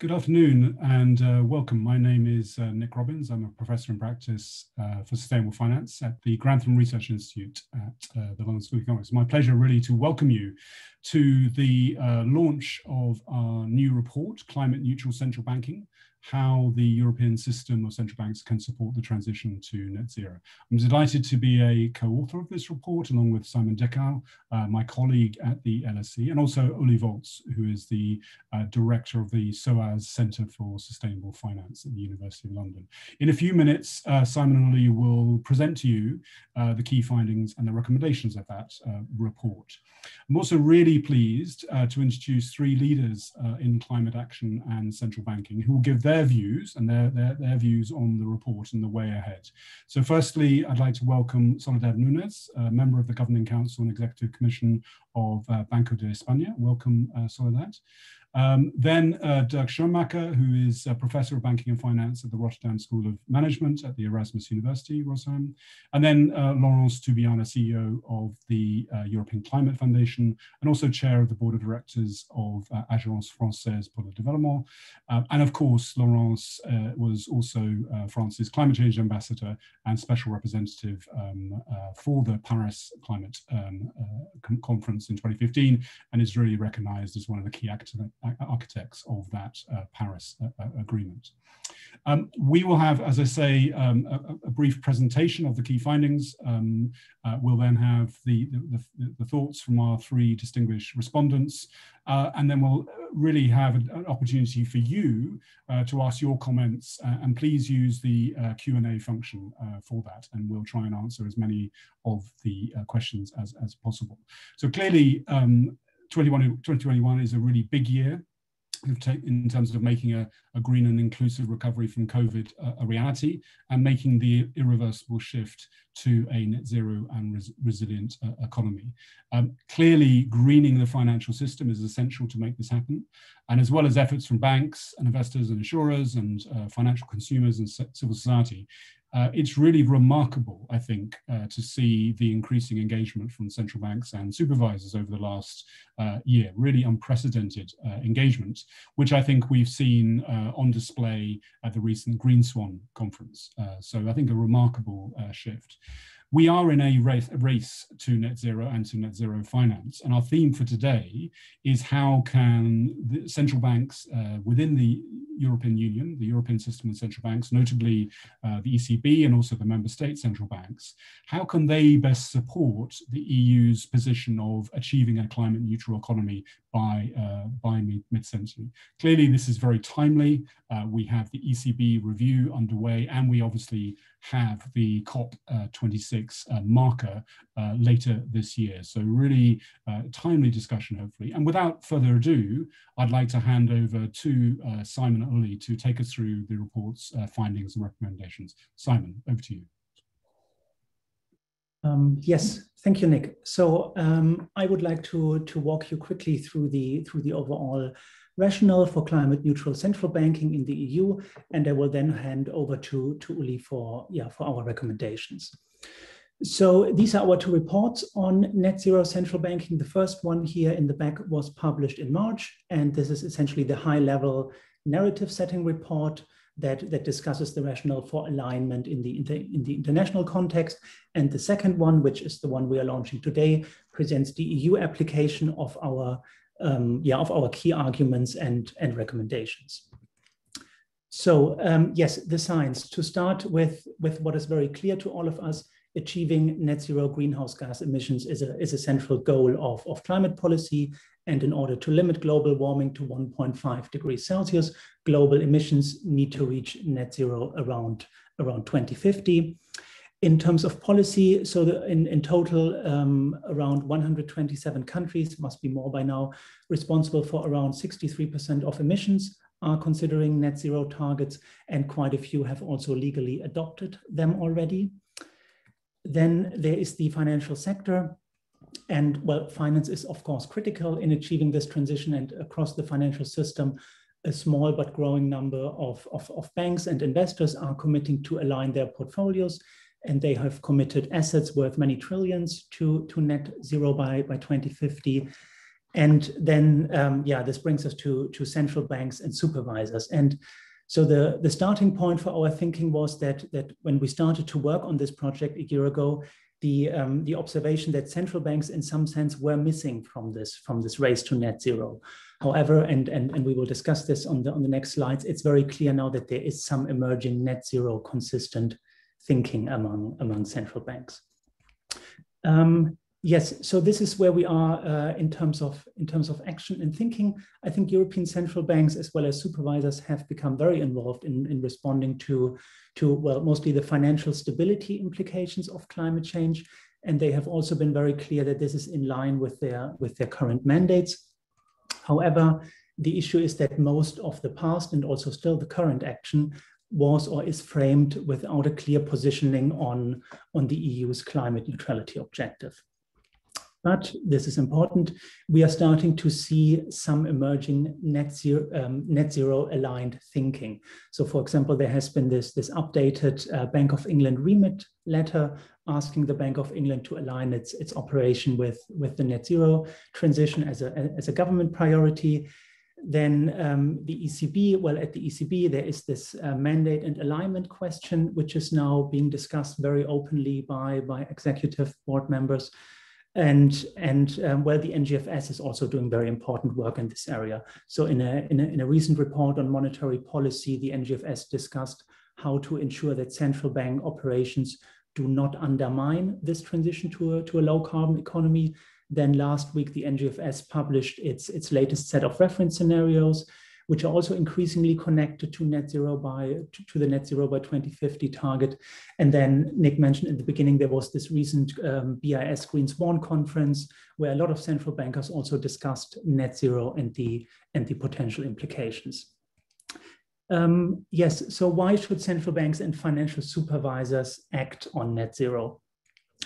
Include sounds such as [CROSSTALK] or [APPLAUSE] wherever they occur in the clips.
Good afternoon and uh, welcome. My name is uh, Nick Robins. I'm a professor in practice uh, for sustainable finance at the Grantham Research Institute at uh, the London School of Economics. My pleasure really to welcome you to the uh, launch of our new report, Climate Neutral Central Banking, how the European system of central banks can support the transition to net zero. I'm delighted to be a co-author of this report along with Simon Dikau, uh, my colleague at the LSE, and also Uli Volz, who is the uh, director of the SOAS Centre for Sustainable Finance at the University of London. In a few minutes, uh, Simon and Uli will present to you uh, the key findings and the recommendations of that uh, report. I'm also really pleased uh, to introduce three leaders in climate action and central banking who will give their their views and their, their, their views on the report and the way ahead. So firstly, I'd like to welcome Soledad Nuñez, a member of the Governing Council and Executive Commission of uh, Banco de España. Welcome, uh, Soledad. Um, then uh, Dirk Schoenmaker, who is a professor of banking and finance at the Rotterdam School of Management at the Erasmus University, Rotterdam. And then uh, Laurence Tubiana, CEO of the uh, European Climate Foundation, and also chair of the board of directors of uh, Agence Française pour le Développement. Um, and of course, Laurence uh, was also uh, France's climate change ambassador and special representative um, for the Paris Climate um, Conference in 2015, and is really recognized as one of the key actors architects of that uh, Paris uh, uh, agreement. Um, we will have, as I say, um, a, a, brief presentation of the key findings. Um, uh, we'll then have the, the, the, thoughts from our three distinguished respondents, uh, and then we'll really have an, an opportunity for you uh, to ask your comments, and please use the Q&A function for that, and we'll try and answer as many of the questions as, as possible. So clearly, um, 2021 is a really big year in terms of making a, a green and inclusive recovery from COVID a, a, reality and making the irreversible shift to a net zero and res resilient uh, economy. Um, clearly, greening the financial system is essential to make this happen. And as well as efforts from banks and investors and insurers and uh, financial consumers and civil society, uh, it's really remarkable, I think, uh, to see the increasing engagement from central banks and supervisors over the last uh, year, really unprecedented uh, engagement, which I think we've seen uh, on display at the recent Green Swan conference. Uh, so I think a remarkable shift we are in a race, race, to net zero and to net zero finance. And our theme for today is how can the central banks uh, within the European Union, the European system of central banks, notably uh, the ECB and also the member state central banks, how can they best support the EU's position of achieving a climate neutral economy by, uh, by mid-century? Clearly, this is very timely. Uh, we have the ECB review underway, and we obviously have the COP26 uh, uh, marker uh, later this year. So really timely discussion, hopefully. And without further ado, I'd like to hand over to Simon Uli to take us through the report's findings and recommendations. Simon, over to you. Um, yes, thank you, Nick. So um, I would like to to walk you quickly through the through the overall rationale for climate neutral central banking in the EU, and I will then hand over to, to Uli for, yeah, for our recommendations. So these are our two reports on net zero central banking. The first one here in the back was published in March, and this is essentially the high level narrative setting report that, that discusses the rationale for alignment in the, in the international context. And the second one, which is the one we are launching today, presents the EU application of our um, yeah, of our key arguments and, and recommendations. So um, yes, the science. To start with, with what is very clear to all of us, achieving net zero greenhouse gas emissions is a, is a central goal of, of climate policy. And in order to limit global warming to 1.5 degrees Celsius, global emissions need to reach net zero around, around 2050 in terms of policy, so the, in, in total, um, around 127 countries, must be more by now, responsible for around 63% of emissions are considering net zero targets, and quite a few have also legally adopted them already. Then there is the financial sector. And well, finance is of course critical in achieving this transition and across the financial system, a small but growing number of, of, of banks and investors are committing to align their portfolios and they have committed assets worth many trillions to, to net zero by, by 2050. and then, um, yeah, this brings us to, to central banks and supervisors. And so the, the starting point for our thinking was that, that when we started to work on this project a year ago, the, um, the observation that central banks in some sense were missing from this, from this race to net zero. However, and, and, and we will discuss this on the, on the next slides, it's very clear now that there is some emerging net zero consistent thinking among, among central banks. Um, yes, so this is where we are uh, in terms of in terms of action and thinking. I think European central banks as well as supervisors have become very involved in, in responding to to well mostly the financial stability implications of climate change, and they have also been very clear that this is in line with their with their current mandates. However, the issue is that most of the past and also still the current action was or is framed without a clear positioning on, on the EU's climate neutrality objective. But this is important. We are starting to see some emerging net zero, um, net zero aligned thinking. So, for example, there has been this, this updated uh, Bank of England remit letter asking the Bank of England to align its, its operation with, with the net zero transition as a, as a government priority. Then um, the ECB, well, at the ECB, there is this uh, mandate and alignment question, which is now being discussed very openly by, by executive board members. And, and um, well, the NGFS is also doing very important work in this area. So in a, in a, in a recent report on monetary policy, the NGFS discussed how to ensure that central bank operations do not undermine this transition to a, to a low carbon economy then last week, the NGFS published its, its latest set of reference scenarios, which are also increasingly connected to net zero by to, to the net zero by 2050 target. And then Nick mentioned in the beginning, there was this recent um, BIS Green Swan conference where a lot of central bankers also discussed net zero and the, and the potential implications. Um, yes, so why should central banks and financial supervisors act on net zero?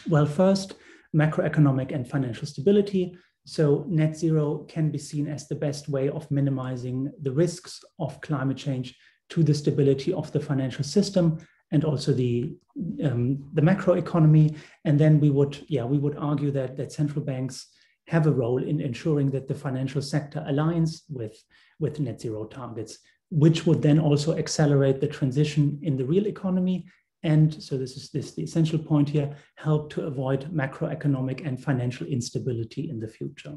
Well, first, macroeconomic and financial stability. So net zero can be seen as the best way of minimizing the risks of climate change to the stability of the financial system and also the um, the macroeconomy. And then we would, yeah, we would argue that that central banks have a role in ensuring that the financial sector aligns with with net zero targets, which would then also accelerate the transition in the real economy and so this is this the essential point here, help to avoid macroeconomic and financial instability in the future.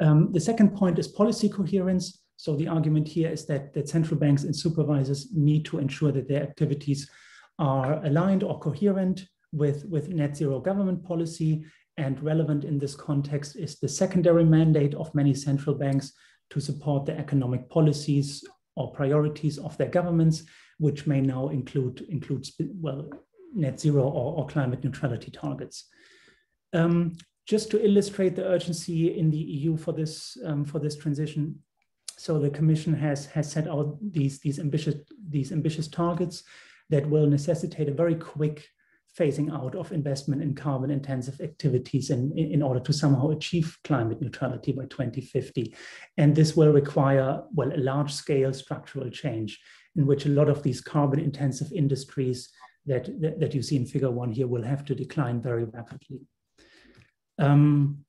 Um, the second point is policy coherence. So the argument here is that, that central banks and supervisors need to ensure that their activities are aligned or coherent with, with net zero government policy. And relevant in this context is the secondary mandate of many central banks to support the economic policies or priorities of their governments which may now include include well net zero or, or climate neutrality targets. Um, just to illustrate the urgency in the EU for this um, for this transition, so the Commission has has set out these these ambitious these ambitious targets that will necessitate a very quick phasing out of investment in carbon intensive activities in, in order to somehow achieve climate neutrality by 2050. And this will require, well, a large scale structural change in which a lot of these carbon intensive industries that, that, that, you see in figure one here will have to decline very rapidly. Um,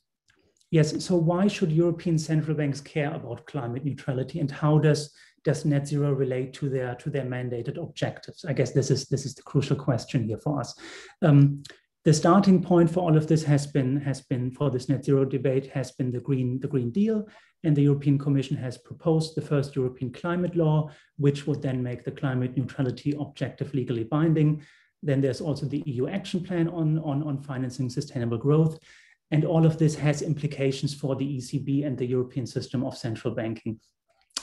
yes, so why should European central banks care about climate neutrality and how does, does net zero relate to their, to their mandated objectives? I guess this is, this is the crucial question here for us. Um, the starting point for all of this has been has been for this net zero debate has been the green the green deal and the european commission has proposed the first european climate law which would then make the climate neutrality objective legally binding then there's also the eu action plan on on, on financing sustainable growth and all of this has implications for the ecb and the european system of central banking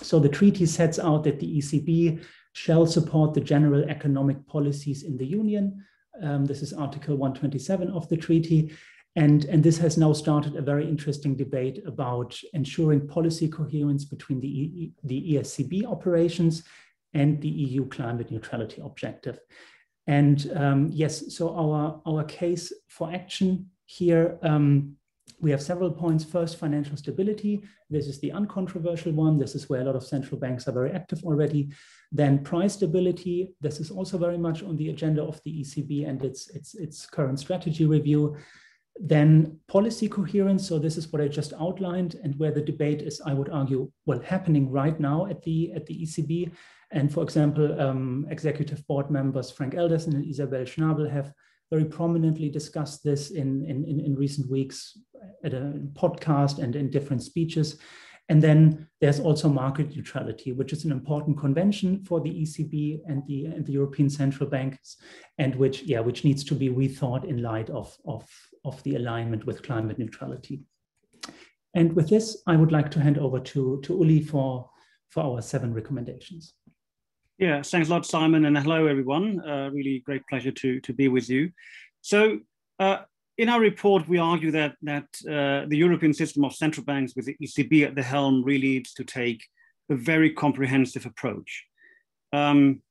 so the treaty sets out that the ecb shall support the general economic policies in the union um, this is Article 127 of the treaty. And, and this has now started a very interesting debate about ensuring policy coherence between the, e, the ESCB operations and the EU climate neutrality objective. And um, yes, so our, our case for action here, um, we have several points. First, financial stability. This is the uncontroversial one. This is where a lot of central banks are very active already. Then price stability. This is also very much on the agenda of the ECB and its, its, its current strategy review. Then policy coherence. So this is what I just outlined, and where the debate is, I would argue, well, happening right now at the at the ECB. And for example, um, executive board members Frank Elderson and Isabel Schnabel have very prominently discussed this in, in, in recent weeks at a podcast and in different speeches. And then there's also market neutrality, which is an important convention for the ECB and the, and the European central banks, and which, yeah, which needs to be rethought in light of, of, of the alignment with climate neutrality. And with this, I would like to hand over to, to Uli for, for our seven recommendations. Yeah, thanks a lot, Simon, and hello, everyone. Uh, really great pleasure to, to be with you. So uh, in our report, we argue that, that uh, the European system of central banks with the ECB at the helm really needs to take a very comprehensive approach. Um,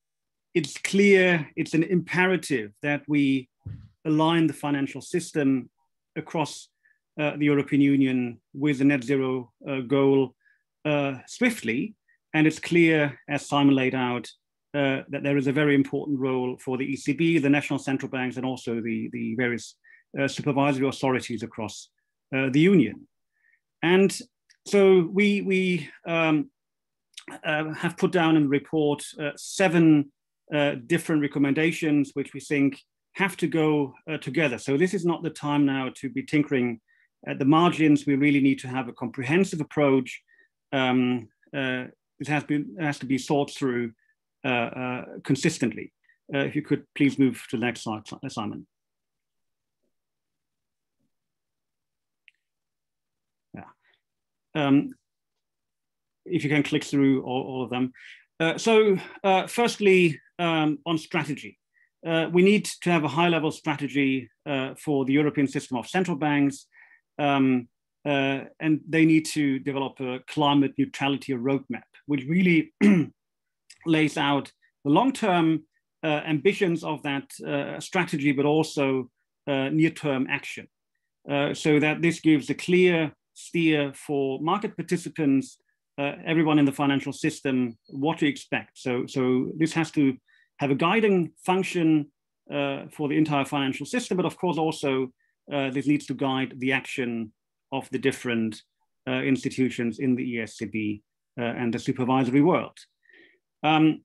it's clear, it's an imperative that we align the financial system across uh, the European Union with the net zero uh, goal uh, swiftly. And it's clear, as Simon laid out, uh, that there is a very important role for the ECB, the national central banks, and also the, the various uh, supervisory authorities across uh, the union. And so we, we um, uh, have put down in the report uh, seven different recommendations which we think have to go together. So this is not the time now to be tinkering at the margins. We really need to have a comprehensive approach. Um, it has, been, has to be thought through uh, uh, consistently. Uh, if you could please move to the next slide, Simon. Yeah. Um, if you can click through all, all of them. Uh, so uh, firstly, um, on strategy. Uh, we need to have a high level strategy for the European system of central banks. Um, and they need to develop a climate neutrality roadmap, which really [CLEARS THROAT] lays out the long-term uh, ambitions of that uh, strategy, but also uh, near-term action. Uh, so that this gives a clear steer for market participants, uh, everyone in the financial system, what to expect. So, so this has to have a guiding function uh, for the entire financial system, but of course also this needs to guide the action of the different institutions in the ESCB and the supervisory world. Um,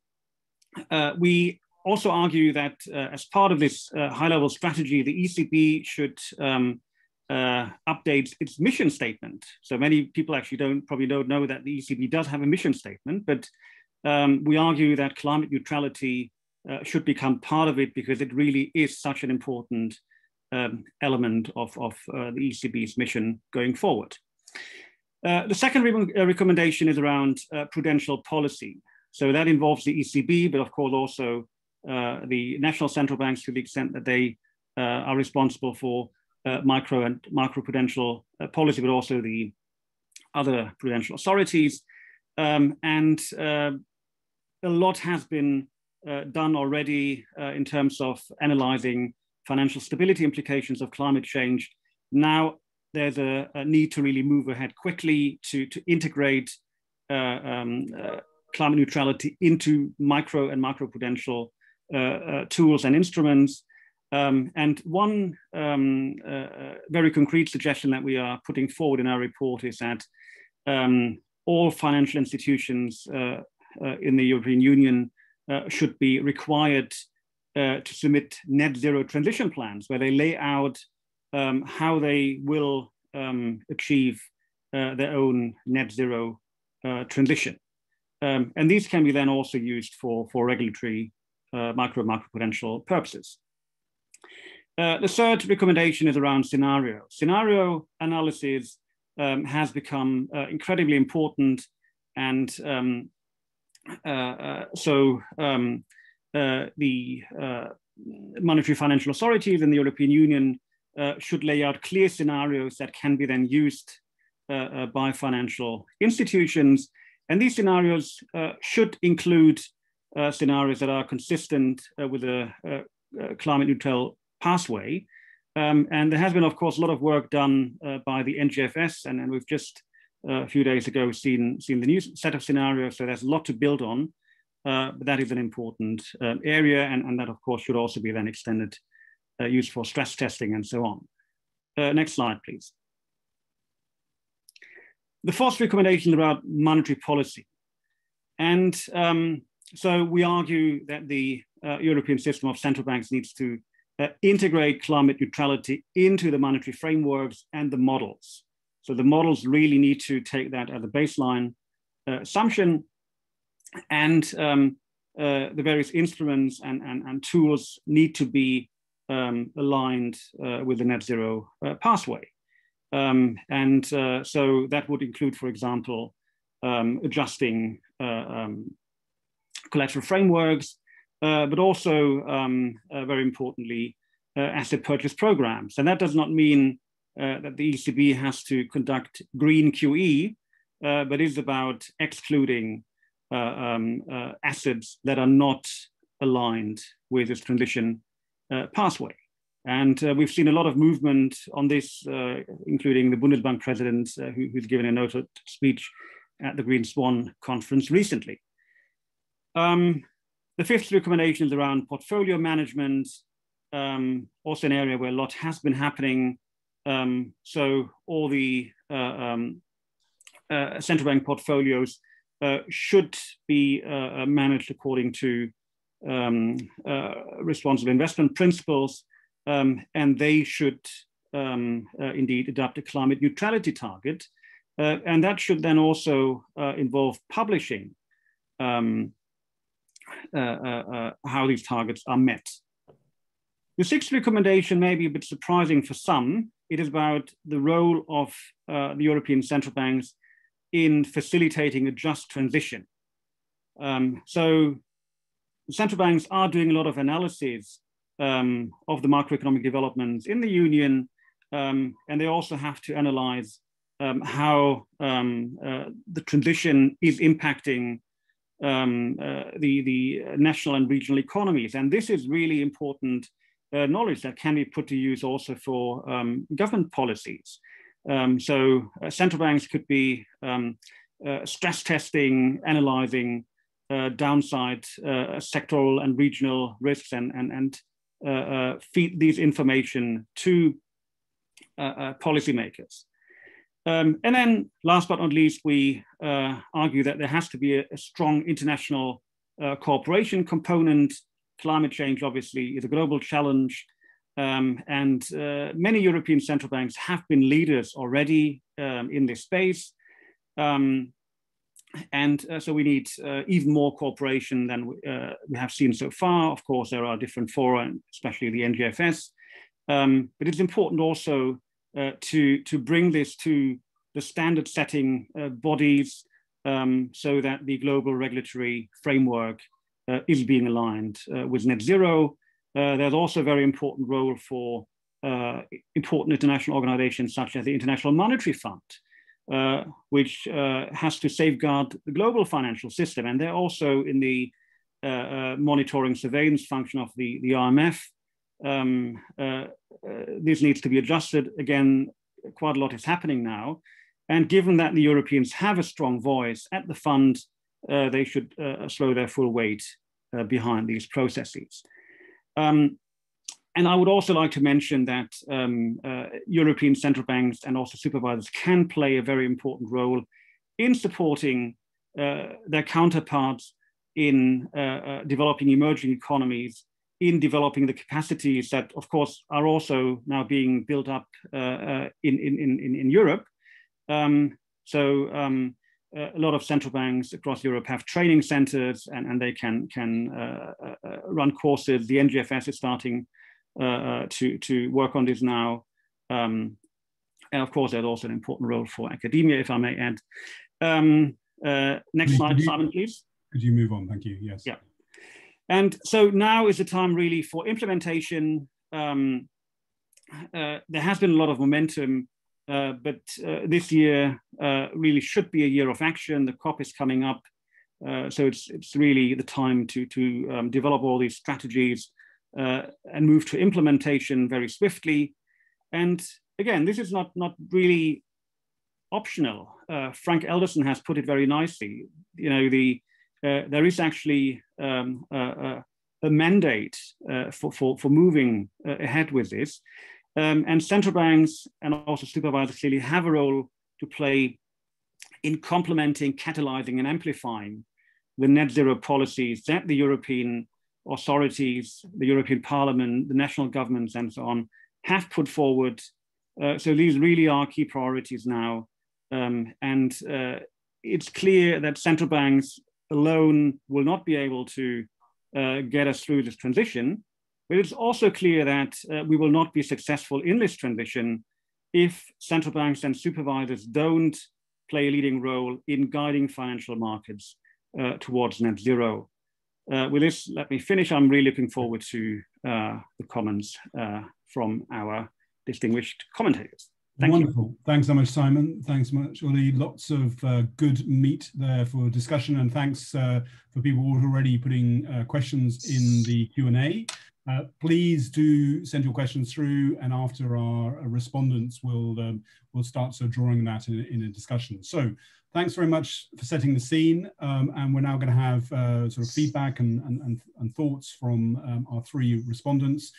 uh, we also argue that uh, as part of this uh, high-level strategy, the ECB should um, uh, update its mission statement. So many people actually don't probably don't know that the ECB does have a mission statement, but um, we argue that climate neutrality uh, should become part of it because it really is such an important um, element of, of uh, the ECB's mission going forward. the second re recommendation is around prudential policy. So that involves the ECB, but of course also uh, the national central banks to the extent that they uh, are responsible for uh, micro and macroprudential uh, policy, but also the other prudential authorities. Um, and uh, a lot has been uh, done already in terms of analyzing financial stability implications of climate change. Now there's a, a need to really move ahead quickly to, to integrate um, climate neutrality into micro and macroprudential uh, uh, tools and instruments. Um, and one um, uh, uh, very concrete suggestion that we are putting forward in our report is that um, all financial institutions uh, uh, in the European Union should be required to submit net zero transition plans, where they lay out um, how they will um, achieve their own net zero transition. Um, and these can be then also used for, for regulatory uh, micro macroprudential purposes. Uh, the third recommendation is around scenario. Scenario analysis um, has become uh, incredibly important. And um, uh, uh, so um, uh, the monetary financial authorities in the European Union should lay out clear scenarios that can be then used by financial institutions and these scenarios uh, should include uh, scenarios that are consistent uh, with a, climate neutral pathway. Um, and there has been, of course, a lot of work done uh, by the NGFS, and, and we've just uh, a few days ago seen, seen the new set of scenarios, so there's a lot to build on. Uh, but that is an important um, area, and, and that, of course, should also be then extended, used for stress testing and so on. Uh, next slide, please. The fourth recommendation about monetary policy. And um, so we argue that the uh, European system of central banks needs to uh, integrate climate neutrality into the monetary frameworks and the models. So the models really need to take that as a baseline uh, assumption and um, uh, the various instruments and, and, and, tools need to be um, aligned uh, with the net zero uh, pathway. Um, and uh, so that would include, for example, um, adjusting uh, um, collateral frameworks, but also, um, very importantly, asset purchase programs. And that does not mean that the ECB has to conduct green QE, but is about excluding uh, um, uh, assets that are not aligned with this transition uh, pathway. And uh, we've seen a lot of movement on this, uh, including the Bundesbank president, uh, who, who's given a noted speech at the Green Swan conference recently. Um, the fifth recommendation is around portfolio management, um, also an area where a lot has been happening. Um, so all the um, central bank portfolios uh, should be uh, uh, managed according to um, responsible investment principles, um, and they should um, indeed adopt a climate neutrality target. and that should then also involve publishing um, how these targets are met. The sixth recommendation may be a bit surprising for some. It is about the role of uh, the European central banks in facilitating a just transition. Um, so central banks are doing a lot of analysis um, of the macroeconomic developments in the union, um, and they also have to analyze um, how um, uh, the transition is impacting um, uh, the, the national and regional economies. And this is really important uh, knowledge that can be put to use also for government policies. Um, so uh, central banks could be um, uh, stress testing, analyzing uh, downside uh, sectoral and regional risks and, and, and uh, uh, feed these information to policymakers. Um, and then last but not least, we argue that there has to be a, a strong international cooperation component. Climate change obviously is a global challenge. Um, and uh, many European central banks have been leaders already um, in this space. Um, and uh, so we need uh, even more cooperation than we, uh, we, have seen so far. Of course, there are different fora, especially the NGFS. Um, but it's important also uh, to, to bring this to the standard setting uh, bodies um, so that the global regulatory framework is being aligned with net zero uh, there's also a very important role for uh, important international organizations such as the International Monetary Fund, uh, which uh, has to safeguard the global financial system. And they're also in the uh, monitoring surveillance function of the, the IMF. Um, this needs to be adjusted. Again, quite a lot is happening now. And given that the Europeans have a strong voice at the fund, they should slow their full weight behind these processes. Um, and I would also like to mention that um, uh, European central banks and also supervisors can play a very important role in supporting uh, their counterparts in uh, uh developing emerging economies, in developing the capacities that, of course, are also now being built up uh, uh, in, in, in, in Europe. Um, so um, a lot of central banks across Europe have training centers and, and they can, can uh, uh, run courses. The NGFS is starting to, to work on this now. Um, and of course, there's also an important role for academia, if I may add. Um, uh, next slide, you, Simon, please. Could you move on? Thank you. Yes. Yeah. And so now is the time really for implementation. Um, uh, there has been a lot of momentum uh, but uh, this year uh, really should be a year of action. The COP is coming up. so it's, it's really the time to, to um, develop all these strategies and move to implementation very swiftly. And again, this is not, not really optional. Uh, Frank Elderson has put it very nicely. You know, the uh, there is actually um, a mandate uh, for, for, for moving ahead with this. Um, and central banks and also supervisors clearly have a role to play in complementing, catalyzing, and amplifying the net zero policies that the European authorities, the European Parliament, the national governments, and so on have put forward. Uh, so these really are key priorities now. Um, and uh, it's clear that central banks alone will not be able to uh, get us through this transition. But it's also clear that uh, we will not be successful in this transition if central banks and supervisors don't play a leading role in guiding financial markets uh, towards net zero. Uh, with this, let me finish. I'm really looking forward to uh, the comments uh, from our distinguished commentators. Thank you. Wonderful. You. Thanks so much, Simon. Thanks so much, Uli. Lots of uh, good meat there for discussion, and thanks uh, for people already putting uh, questions in the Q&A. Uh, please do send your questions through, and after our respondents, we'll um, we'll start so drawing that in, in, a discussion. So, thanks very much for setting the scene, um, and we're now going to have uh, sort of feedback and, and, and thoughts from um, our three respondents.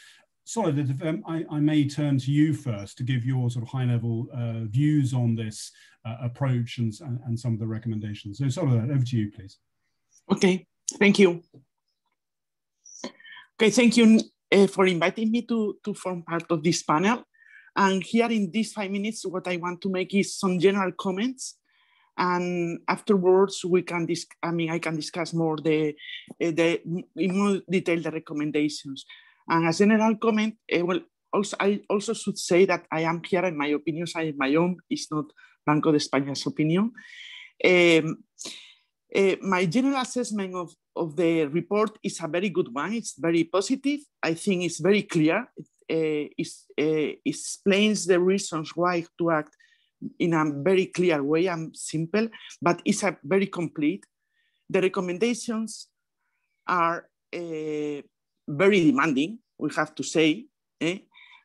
Solid, um, I, I, may turn to you first to give your sort of high level uh, views on this uh, approach and, and some of the recommendations. So Solid, over to you, please. Okay, thank you. Okay, thank you uh, for inviting me to, to form part of this panel. And here in these five minutes, what I want to make is some general comments. And afterwards, we can, I mean, I can discuss more the, the in more detail the recommendations. And as general comment, uh, well, also I also should say that I am here in my opinions, I my own, it's not Banco de España's opinion. Um, uh, my general assessment of, of the report is a very good one. It's very positive. I think it's very clear. It, uh, explains the reasons why to act in a very clear way and simple, but it's a very complete. The recommendations are uh, very demanding, we have to say, eh?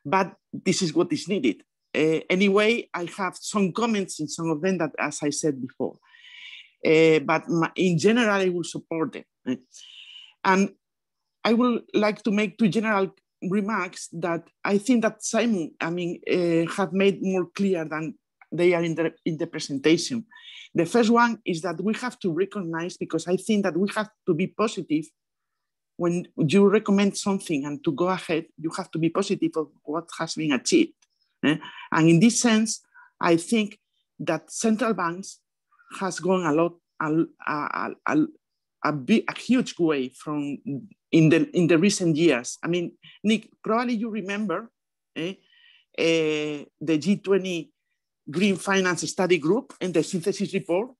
but this is what is needed. Uh, anyway, I have some comments in some of them that, as I said before, uh, but in general, I will support them. Eh? And I would like to make two general remarks that I think that Simon, I mean, uh, have made more clear than they are in the, in the presentation. The first one is that we have to recognize, because I think that we have to be positive when you recommend something and to go ahead, you have to be positive of what has been achieved. Eh? And in this sense, I think that central banks has gone a lot, a, a, a, a, big, a huge way from in the in the recent years. I mean, Nick, probably you remember eh, eh, the G20 Green Finance Study Group and the synthesis report.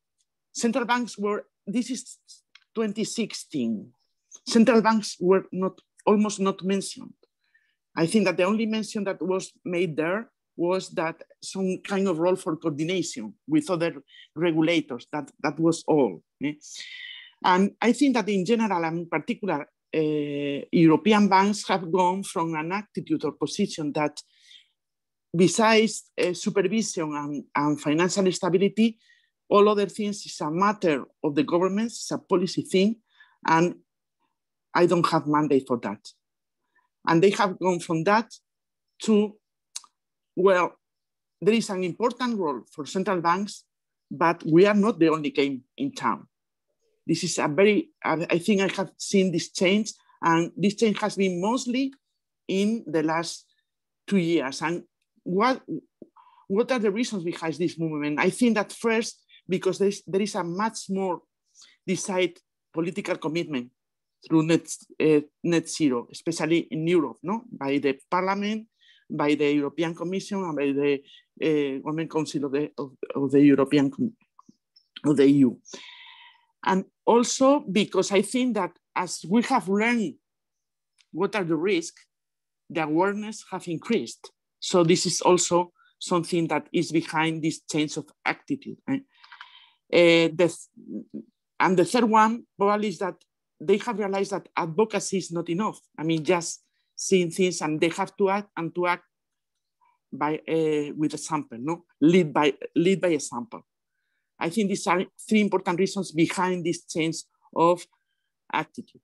Central banks were, this is 2016, Central banks were not almost not mentioned. I think that the only mention that was made there was that some kind of role for coordination with other regulators. That, that was all. Eh? And I think that in general, and in particular, uh, European banks have gone from an attitude or position that besides uh, supervision and, and, financial stability, all other things is a matter of the governments, it's a policy thing, and I don't have mandate for that. And they have gone from that to, well, there is an important role for central banks, but we are not the only game in town. This is a very, I think I have seen this change, and this change has been mostly in the last two years. And what, what are the reasons behind this movement? I think that first, because there is a much more decided political commitment through net, uh, net zero, especially in Europe, no? by the Parliament, by the European Commission, and by the uh, Government Council of the, of, of the European of the EU. And also because I think that as we have learned what are the risks, the awareness have increased. So this is also something that is behind this change of attitude. Right? Uh, the, and the third one probably is that they have realized that advocacy is not enough. I mean, just seeing things and they have to act and to act by uh, with a sample, no, lead by lead by example. I think these are three important reasons behind this change of attitude.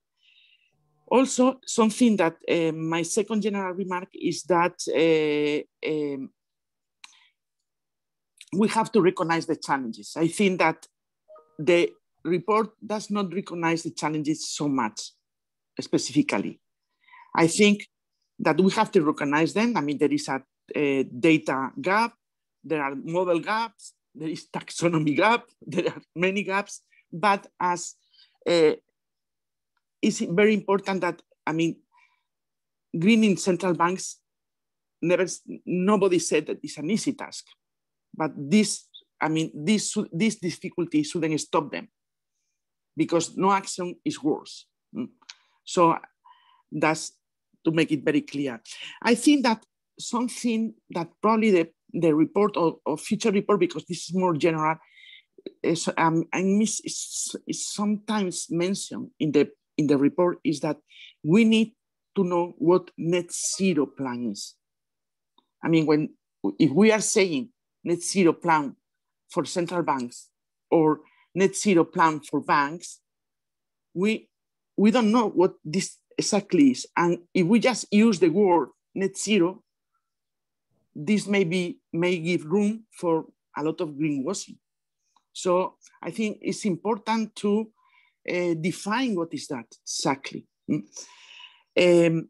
Also, something that uh, my second general remark is that uh, um, we have to recognize the challenges. I think that the report does not recognize the challenges so much specifically. I think that we have to recognize them. I mean, there is a, a data gap, there are model gaps, there is taxonomy gap, [LAUGHS] there are many gaps, but as uh, it's very important that, I mean, greening central banks, never, nobody said that it's an easy task, but this, I mean, this, this difficulty shouldn't stop them because no action is worse. Mm. So that's to make it very clear. I think that something that probably the, the report or, or future report, because this is more general, is, um, is, is sometimes mentioned in the, in the report is that we need to know what net zero plan is. I mean, when if we are saying net zero plan for central banks or net zero plan for banks, we we don't know what this exactly is. And if we just use the word net zero, this may be may give room for a lot of greenwashing. So I think it's important to uh, define what is that exactly. Mm. Um,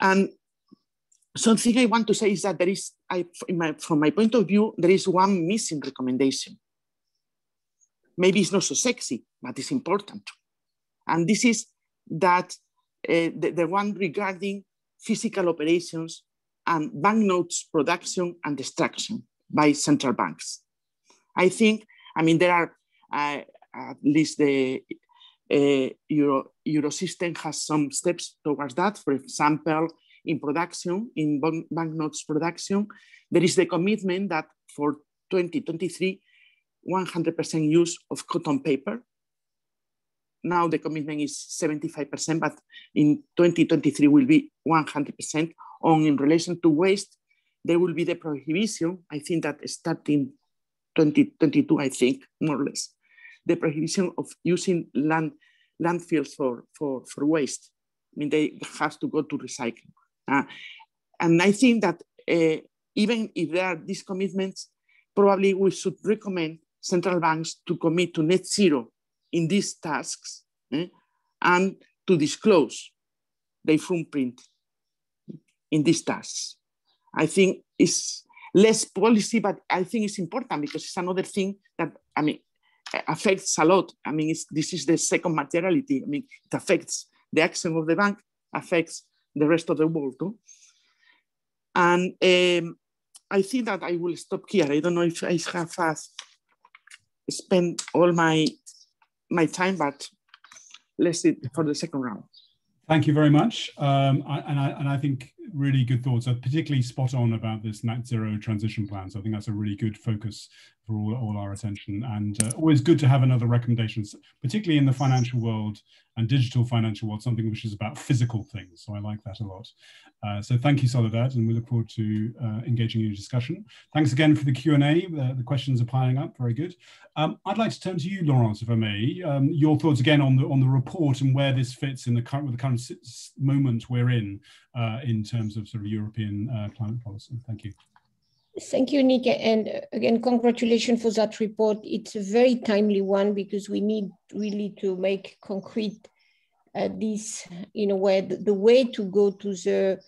and something I want to say is that there is, I, my, from my point of view, there is one missing recommendation. Maybe it's not so sexy, but it's important. And this is that the, the one regarding physical operations and banknotes production and destruction by central banks. I think, I mean, there are uh, at least the uh, Euro, Eurosystem has some steps towards that. For example, in production, in banknotes production, there is the commitment that for 2023, 100% use of cotton paper now the commitment is 75%, but in 2023 will be 100%. On in relation to waste, there will be the prohibition, I think that starting 2022, I think, more or less, the prohibition of using land landfills for, for, for waste. I mean, they have to go to recycling. Uh, and I think that uh, even if there are these commitments, probably we should recommend central banks to commit to net zero in these tasks eh, and to disclose their footprint in these tasks. I think it's less policy, but I think it's important because it's another thing that, I mean, affects a lot. I mean, this is the second materiality. I mean, it affects the action of the bank, affects the rest of the world too. And um, I think that I will stop here. I don't know if I have uh, spent all my my time, but let's see for the second round. Thank you very much. Um, I, and, I, and I think really good thoughts, are particularly spot on about this net zero transition plan. So I think that's a really good focus for all, all our attention and uh, always good to have another recommendations, particularly in the financial world and digital financial world, something which is about physical things. So I like that a lot. Uh, so thank you, Soledad, and we look forward to uh, engaging in a discussion. Thanks again for the Q&A. Uh, the questions are piling up, very good. Um, I'd like to turn to you, Laurence, if I may. Um, your thoughts again on the on the report and where this fits in the current, the current moment we're in, uh, in terms of sort of European uh, climate policy. Thank you. Thank you, Nick. And again, congratulations for that report. It's a very timely one because we need really to make concrete uh, this, in a way, the, way to go to the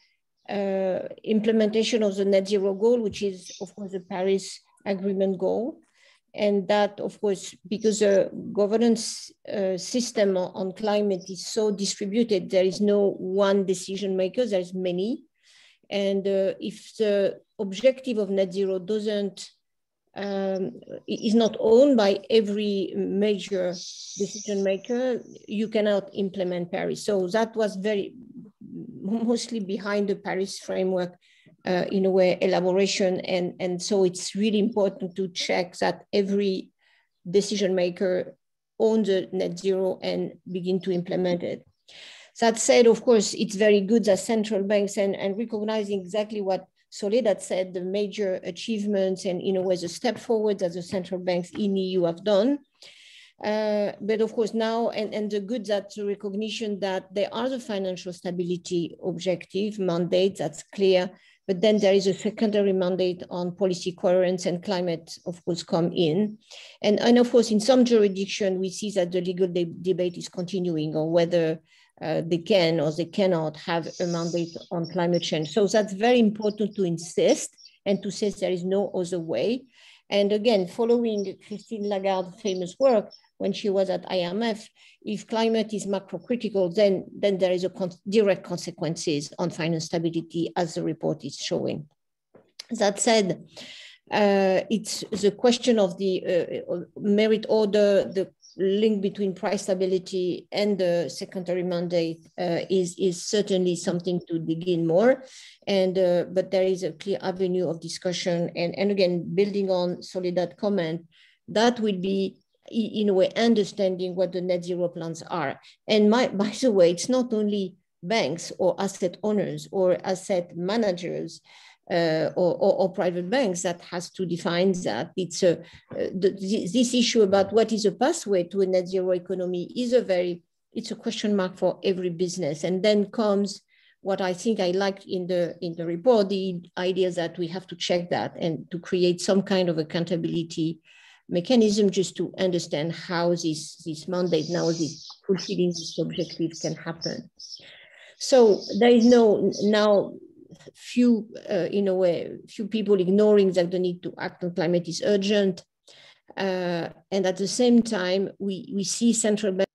uh, implementation of the net zero goal, which is, of course, the Paris Agreement goal. And that, of course, because the governance uh, system on climate is so distributed, there is no one decision maker, there's many. And uh, if the objective of net zero doesn't um, is not owned by every major decision maker, you cannot implement Paris. So that was very mostly behind the Paris framework uh, in a way elaboration. And, and so it's really important to check that every decision maker owns the net zero and begin to implement it. That said, of course, it's very good that central banks and, and recognizing exactly what Soledad said, the major achievements and in a way the step forward that the central banks in EU have done. Uh, but of course now, and, and the good that the recognition that there are the financial stability objective mandate that's clear, but then there is a secondary mandate on policy coherence and climate, of course, come in. And, and of course, in some jurisdiction, we see that the legal de debate is continuing on whether uh, they can or they cannot have a mandate on climate change. So that's very important to insist and to say there is no other way. And again, following Christine Lagarde's famous work, when she was at IMF, if climate is macro critical, then, then there is a con direct consequences on finance stability as the report is showing. That said, uh, it's the question of the uh, merit order, the link between price stability and the secondary mandate uh, is, is certainly something to dig in more. And, uh, but there is a clear avenue of discussion. And, and again, building on Soledad comment, that will be in a way understanding what the net zero plans are. And my, [LAUGHS] by the way, it's not only banks or asset owners or asset managers uh, or, or, or, private banks that has to define that. It's a, uh, the, this issue about what is a pathway to a net zero economy is a very, it's a question mark for every business. And then comes what I think I liked in the in the report, the idea that we have to check that and to create some kind of accountability mechanism just to understand how this, this mandate now, this fulfilling this objective can happen. So there is no now few, uh, in a way, few people ignoring that the need to act on climate is urgent. Uh, and at the same time, we, we see central bank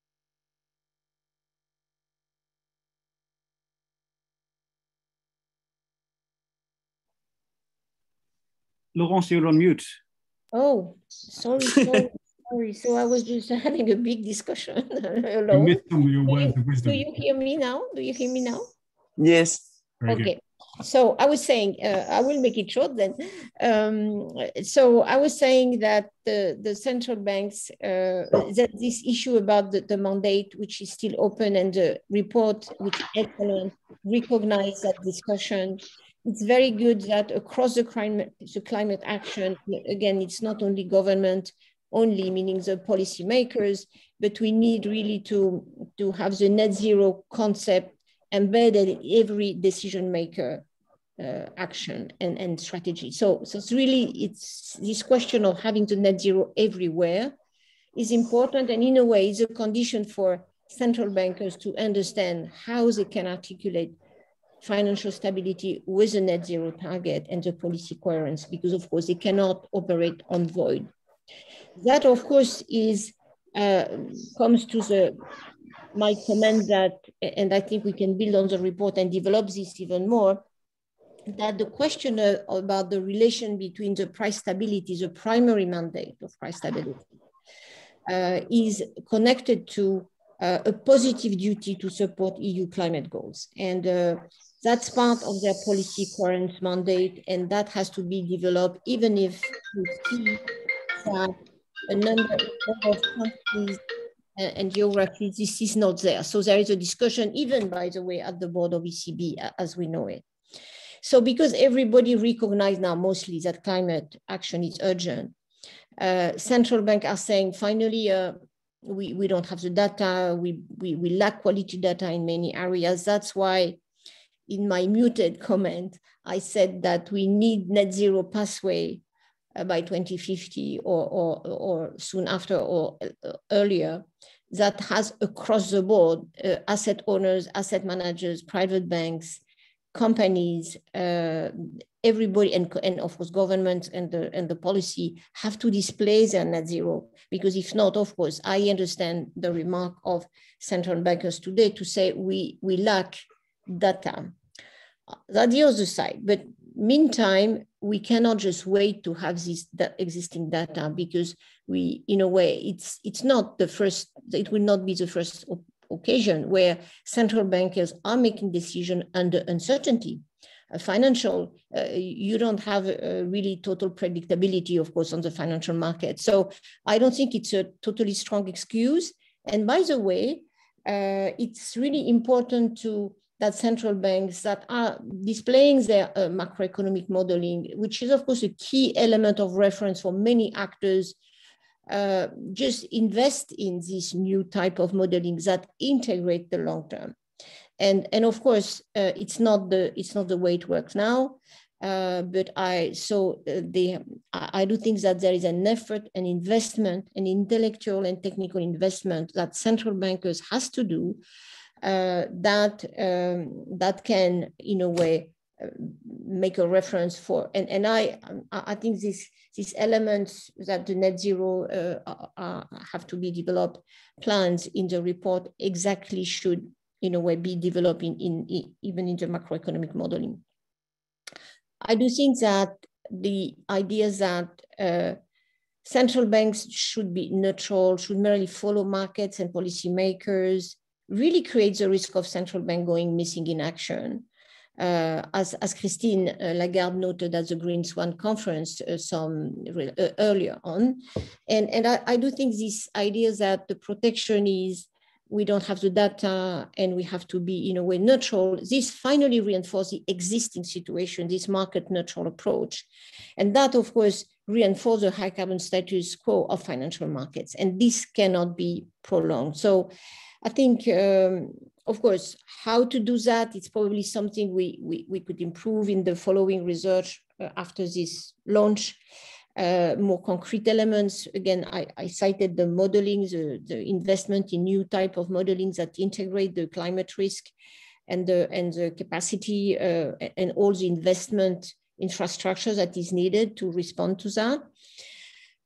Laurence, you're on mute. Oh, sorry, [LAUGHS] sorry, sorry. So I was just [LAUGHS] having a big discussion. [LAUGHS] Hello. You missed some of your words of wisdom. Do you hear me now? Do you hear me now? Yes. Very okay. Good. So I was saying, uh, I will make it short then. Um, so I was saying that the, the central banks, uh, that this issue about the, the mandate, which is still open, and the report, which is excellent, recognize that discussion it's very good that across the climate, the climate action, again, it's not only government only, meaning the policymakers, but we need really to, to have the net zero concept embedded in every decision maker uh, action and, and strategy. So, so it's really, it's this question of having the net zero everywhere is important. And in a way, it's a condition for central bankers to understand how they can articulate financial stability with a net zero target and the policy coherence, because of course they cannot operate on void. That of course is uh, comes to the my comment that, and I think we can build on the report and develop this even more, that the question about the relation between the price stability, the primary mandate of price stability, uh, is connected to uh, a positive duty to support EU climate goals. And uh, that's part of their policy coherence mandate, and that has to be developed, even if we see that a number of countries and geographies, this is not there. So there is a discussion, even by the way, at the board of ECB as we know it. So because everybody recognizes now mostly that climate action is urgent, uh, central bank are saying finally uh, we, we don't have the data, we, we, we lack quality data in many areas. That's why in my muted comment, I said that we need net zero pathway uh, by 2050 or, or, or soon after or uh, earlier that has across the board uh, asset owners, asset managers, private banks, companies, uh, everybody, and, and of course governments and the, and the policy have to display their net zero. Because if not, of course, I understand the remark of central bankers today to say we, we lack data. That's the other side. But meantime, we cannot just wait to have this existing data because we, in a way, it's it's not the first. It will not be the first occasion where central bankers are making decision under uncertainty. Financial, uh, you don't have really total predictability, of course, on the financial market. So I don't think it's a totally strong excuse. And by the way, uh, it's really important to that central banks that are displaying their uh, macroeconomic modeling, which is of course a key element of reference for many actors uh, just invest in this new type of modeling that integrate the long term. And, and of course, uh, it's not the it's not the way it works now. Uh, but I so uh, the I, I, do think that there is an effort, an investment, an intellectual and technical investment that central bankers has to do that um, that can in a way uh, make a reference for and and I I think these these elements that the net zero uh, have to be developed plans in the report exactly should in a way be developed in, in, in even in the macroeconomic modeling. I do think that the idea that uh, central banks should be neutral, should merely follow markets and policymakers, really creates a risk of central bank going missing in action. Uh, as, as Christine uh, Lagarde noted at the Green Swan conference uh, some uh, earlier on. And, and I, I, do think this idea that the protection is we don't have the data and we have to be in a way neutral, this finally reinforces the existing situation, this market neutral approach. And that, of course, reinforces the high carbon status quo of financial markets. And this cannot be prolonged. So I think, um, of course, how to do that, it's probably something we, we, we could improve in the following research uh, after this launch uh, more concrete elements. Again, I, I, cited the modeling, the, the investment in new type of modeling that integrate the climate risk and the, and the capacity uh, and all the investment infrastructure that is needed to respond to that.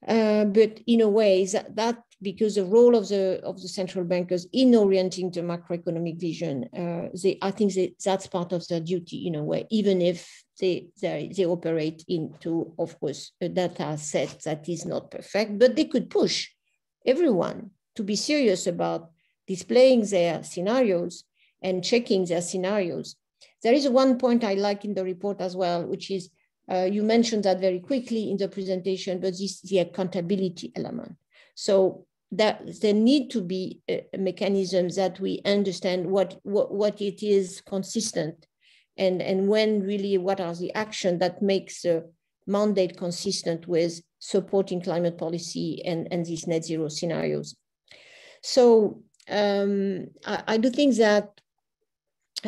Uh, but in a way, that, that because the role of the of the central bankers in orienting the macroeconomic vision, uh, they I think they, that's part of their duty in a way, even if they, they they operate into, of course, a data set that is not perfect, but they could push everyone to be serious about displaying their scenarios and checking their scenarios. There is one point I like in the report as well, which is uh, you mentioned that very quickly in the presentation, but this is the accountability element. So that there need to be mechanisms that we understand what, what, what it is consistent and, and when really what are the action that makes a mandate consistent with supporting climate policy and, and these net zero scenarios. So um, I, I do think that,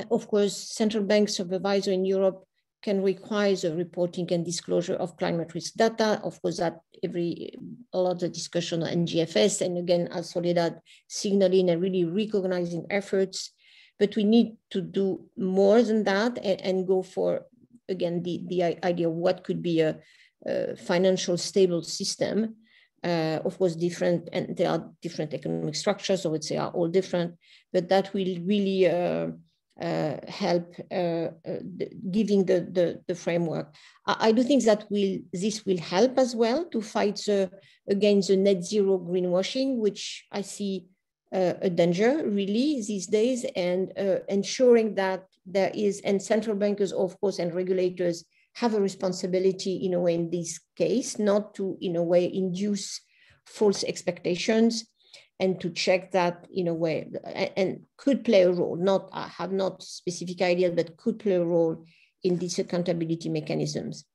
of course, central bank supervisor in Europe can require the reporting and disclosure of climate risk data. Of course, that every a lot of discussion on NGFS and again, as Soledad signaling and really recognizing efforts, but we need to do more than that and, and go for again the the idea of what could be a, a financial stable system. Uh, of course, different and there are different economic structures, so I would say are all different, but that will really. Uh, help uh, uh, giving the, the, the, framework. I, I, do think that will this will help as well to fight the, against the net zero greenwashing, which I see uh, a danger really these days, and uh, ensuring that there is, and central bankers, of course, and regulators have a responsibility in a way in this case, not to in a way induce false expectations and to check that in a way and could play a role, not I have not specific ideas, but could play a role in these accountability mechanisms.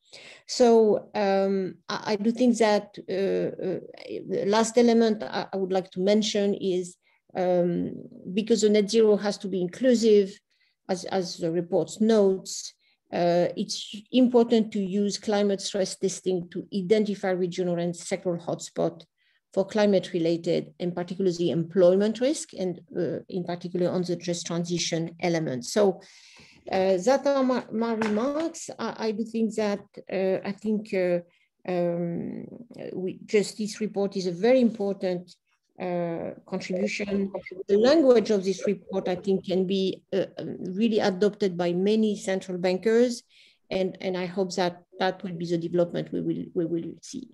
So um, I, I, do think that uh, uh, the last element I, I, would like to mention is um, because the net zero has to be inclusive, as, as the report notes, uh, it's important to use climate stress testing to identify regional and sectoral hotspot for climate related and particularly employment risk and uh, in particular on the just transition element. So uh, that are my, my remarks. I, do think that uh, I think uh, um, we, just this report is a very important uh, contribution. The language of this report, I think, can be uh, um, really adopted by many central bankers, and, and I hope that that will be the development we will, we will see.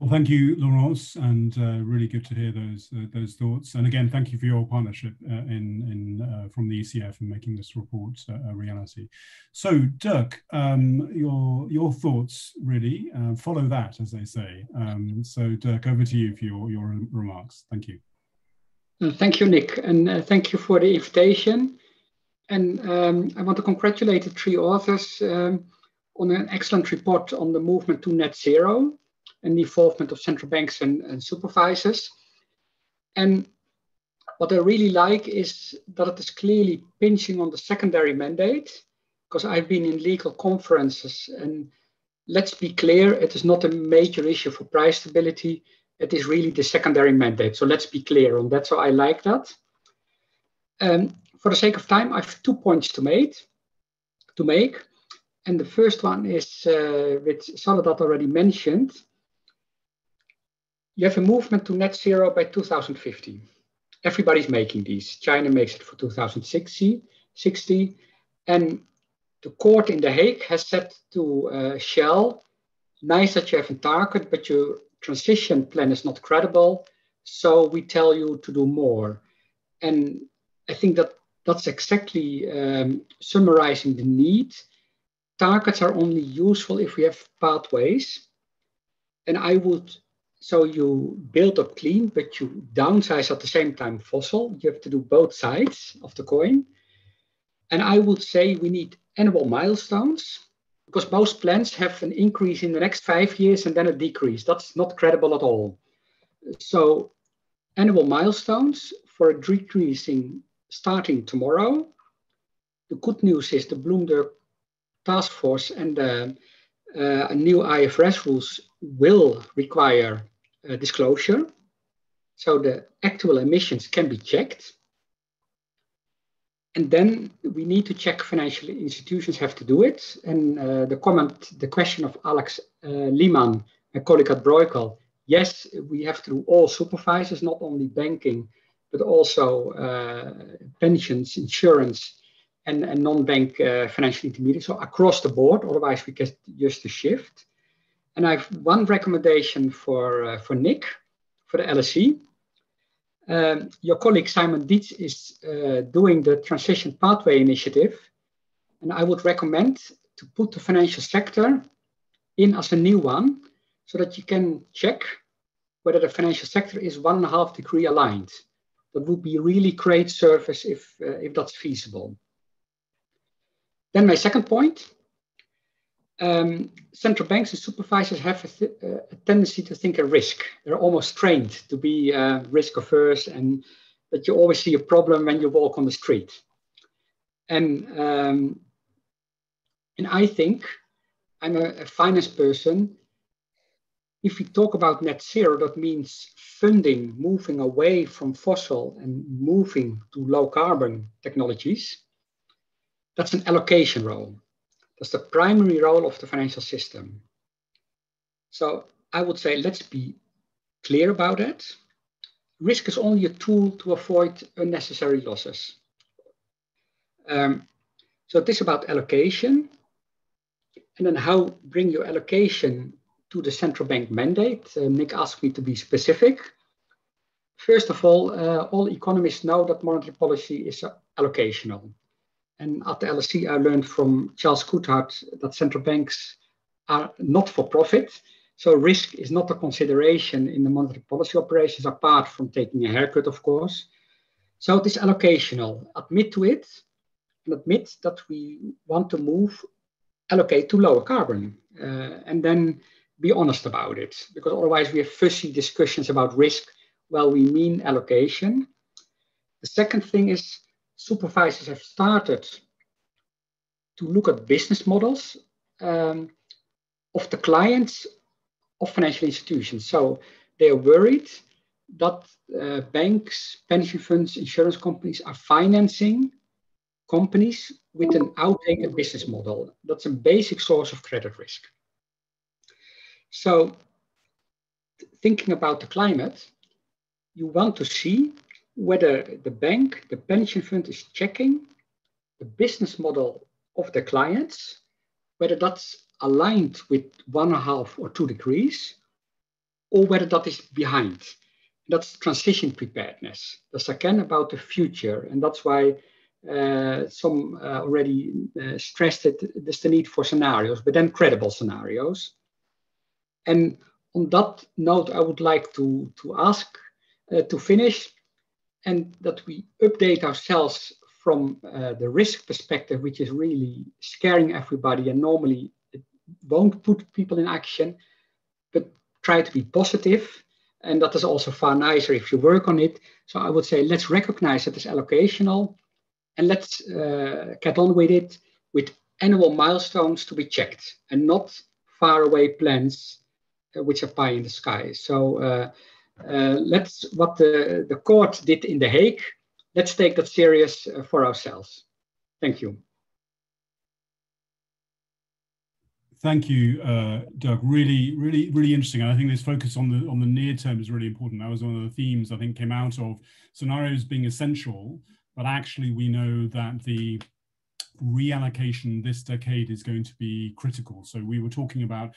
Well, thank you, Laurence, and uh, really good to hear those uh, those thoughts. And again, thank you for your partnership uh, in in uh, from the ECF in making this report a reality. So, Dirk, um, your your thoughts really uh, follow that, as they say. Um, so, Dirk, over to you for your your remarks. Thank you. Thank you, Nick, and uh, thank you for the invitation. And um, I want to congratulate the three authors um, on an excellent report on the movement to net zero. And the involvement of central banks and, and supervisors. And what I really like is that it is clearly pinching on the secondary mandate, because I've been in legal conferences and let's be clear, it is not a major issue for price stability. It is really the secondary mandate. So let's be clear on that. So I like that. Um, for the sake of time, I have two points to make. To make, and the first one is uh, which Soledad already mentioned. You have a movement to net zero by 2050. Everybody's making these. China makes it for 2060, 60, and the court in The Hague has said to uh, Shell, nice that you have a target, but your transition plan is not credible. So we tell you to do more. And I think that that's exactly um, summarizing the need. Targets are only useful if we have pathways. And I would, so you build up clean, but you downsize at the same time fossil. You have to do both sides of the coin. And I would say we need annual milestones because most plans have an increase in the next five years and then a decrease. That's not credible at all. So annual milestones for a decreasing starting tomorrow. The good news is the Bloomberg task force and the uh, new IFRS rules will require uh, disclosure. So the actual emissions can be checked. And then we need to check financial institutions have to do it. And uh, the comment, the question of Alex uh, my colleague at Bruegel, yes, we have to all supervisors, not only banking, but also uh, pensions, insurance, and, and non-bank uh, financial intermediaries. So across the board, otherwise we get just a shift. And I have one recommendation for, uh, for Nick, for the LSE. Um, your colleague Simon Dietz is uh, doing the Transition Pathway Initiative. And I would recommend to put the financial sector in as a new one so that you can check whether the financial sector is one and a half degree aligned. That would be really great service if, uh, if that's feasible. Then my second point, um, central banks and supervisors have a, th- uh, a, tendency to think of risk. They're almost trained to be uh, risk averse and that you always see a problem when you walk on the street. And, um, and I think I'm a, a finance person. If we talk about net zero, that means funding moving away from fossil and moving to low carbon technologies. That's an allocation role. That's the primary role of the financial system. So I would say let's be clear about that. Risk is only a tool to avoid unnecessary losses. Um, so this is about allocation. And then how bring your allocation to the central bank mandate. Uh, Nick asked me to be specific. First of all, uh, all economists know that monetary policy is allocational. And at the LSE, I learned from Charles Goodhart that central banks are not for profit. So risk is not a consideration in the monetary policy operations, apart from taking a haircut, of course. So it is allocational. Admit to it and admit that we want to move, allocate to lower carbon. Uh, and then be honest about it, because otherwise we have fussy discussions about risk while we mean allocation. The second thing is supervisors have started to look at business models um, of the clients of financial institutions. So they are worried that uh, banks, pension funds, insurance companies are financing companies with an outdated business model. That's a basic source of credit risk. So thinking about the climate, you want to see whether the bank, the pension fund is checking the business model of the clients, whether that's aligned with one and a half or two degrees, or whether that is behind. That's transition preparedness. That's again about the future. And that's why uh, some uh, already uh, stressed that there's the need for scenarios, but then credible scenarios. And on that note, I would like to, to ask uh, to finish and that we update ourselves from uh, the risk perspective, which is really scaring everybody and normally it won't put people in action, but try to be positive, and that is also far nicer if you work on it. So I would say let's recognize it as allocational, and let's uh, get on with it with annual milestones to be checked, and not far away plans uh, which are pie in the sky. So uh, let's what the, the court did in The Hague, let's take that serious uh, for ourselves. Thank you. Thank you, uh, Dirk. Really, really, really interesting. I think this focus on the on the near term is really important. That was one of the themes I think came out of scenarios being essential, but actually we know that the reallocation this decade is going to be critical. So we were talking about uh,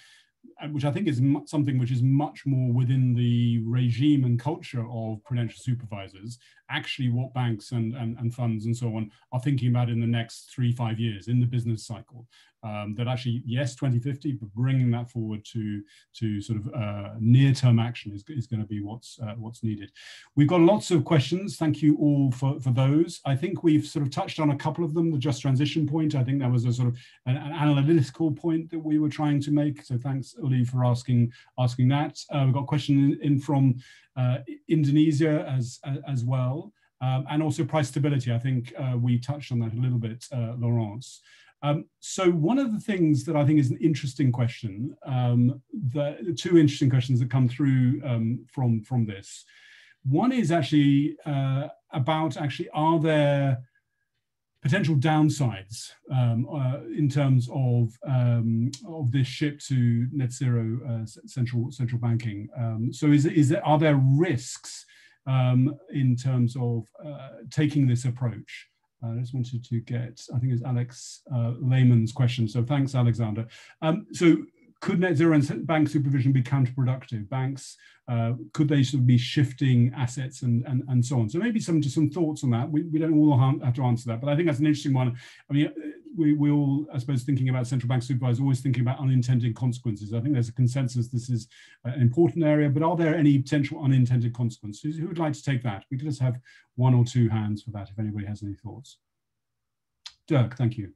which I think is something which is much more within the regime and culture of prudential supervisors, actually what banks and, and, and funds and so on are thinking about in the next three, five years in the business cycle um, that actually, yes, 2050, but bringing that forward to, to sort of uh, near-term action is, is going to be what's, uh, what's needed. We've got lots of questions. Thank you all for, for those. I think we've sort of touched on a couple of them, the just transition point. I think that was a sort of an, an analytical point that we were trying to make. So thanks, For asking, asking that. Uh, we've got a question in, in from uh, Indonesia as, as well. Um, and also price stability. I think uh, we touched on that a little bit, uh, Laurence. Um, so one of the things that I think is an interesting question, um, the two interesting questions that come through um, from from this. One is actually uh, about actually are there potential downsides um, uh, in terms of um, of this shift to net zero uh, central central banking. Um, so is is there, are there risks in terms of uh, taking this approach? I just wanted to get, I think it's Alex uh, Lehmann's question. So thanks, Alexander. Um, so could net zero and bank supervision be counterproductive? Banks, uh, could they sort of be shifting assets and, and, and so on? So maybe some, just some thoughts on that. We, we don't all have to answer that, but I think that's an interesting one. I mean, we, we all, I suppose, thinking about central bank supervisors, always thinking about unintended consequences. I think there's a consensus this is an important area, but are there any potential unintended consequences? Who would like to take that? We could just have one or two hands for that if anybody has any thoughts. Dirk, thank you.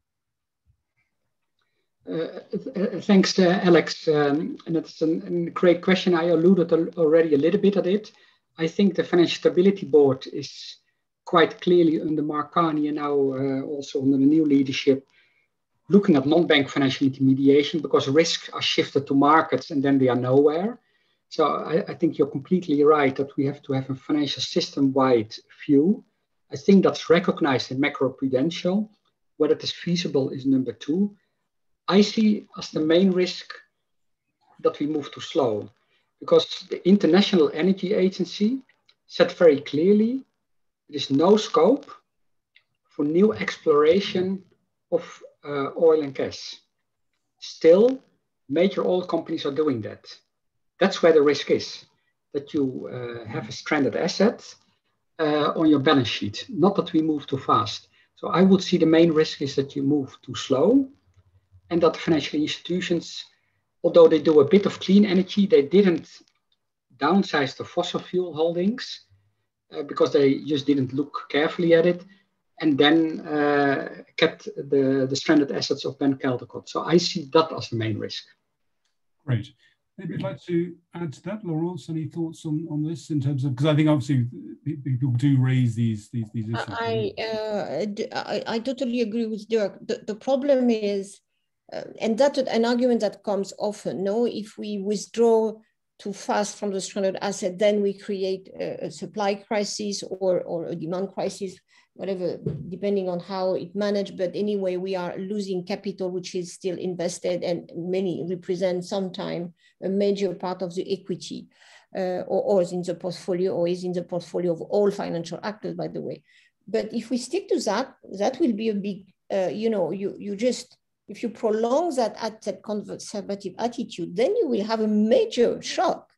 Uh, th thanks, uh, Alex. Um, and it's a great question. I alluded already a little bit at it. I think the Financial Stability Board is quite clearly under Mark and now uh, also under the new leadership, looking at non-bank financial intermediation because risks are shifted to markets and then they are nowhere. So I, I think you're completely right that we have to have a financial system-wide view. I think that's recognized in macroprudential. Whether it is feasible is number two. I see as the main risk that we move too slow because the International Energy Agency said very clearly there is no scope for new exploration of uh, oil and gas. Still, major oil companies are doing that. That's where the risk is, that you uh, have a stranded asset uh, on your balance sheet, not that we move too fast. So I would see the main risk is that you move too slow and that the financial institutions, although they do a bit of clean energy, they didn't downsize the fossil fuel holdings uh, because they just didn't look carefully at it and then uh, kept the, the stranded assets of Ben Caldecott. So I see that as the main risk. Great. Maybe I'd like to add to that, Laurence. Any thoughts on, on this in terms of because I think obviously people do raise these these, these issues. I, uh, I, I totally agree with Dirk. The, the problem is, uh, and that's an argument that comes often. No, if we withdraw too fast from the stranded asset, then we create a, a supply crisis or, or a demand crisis, whatever, depending on how it managed. But anyway, we are losing capital, which is still invested and many represent sometime a major part of the equity uh, or, or is in the portfolio or is in the portfolio of all financial actors, by the way. But if we stick to that, that will be a big, uh, you know, you, you just if you prolong that, at that conservative attitude, then you will have a major shock.